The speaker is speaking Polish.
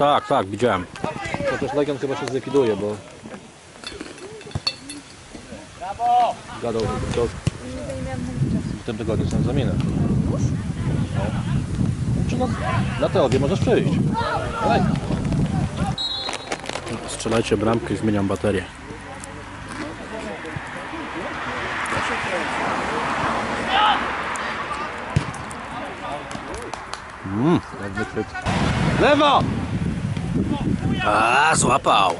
Tak, tak, widziałem. To też Legion chyba się zlikwiduje, bo... Gadał, że to w tym tygodniu są zamiany. No. Czy na, na teorię możesz przyjść. Daj. Strzelajcie bramkę i zmieniam baterię. Ładny chwyt. Lewo! Ah, sua pau.